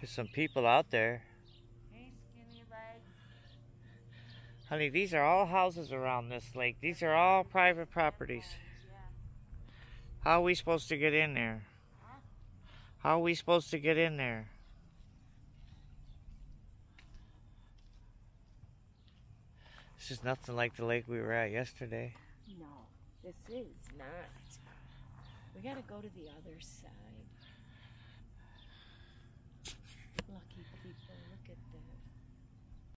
There's some people out there. Hey, skinny legs. Honey, these are all houses around this lake. These are all private properties. Yeah. How are we supposed to get in there? How are we supposed to get in there? This is nothing like the lake we were at yesterday. No, this is not. We gotta go to the other side.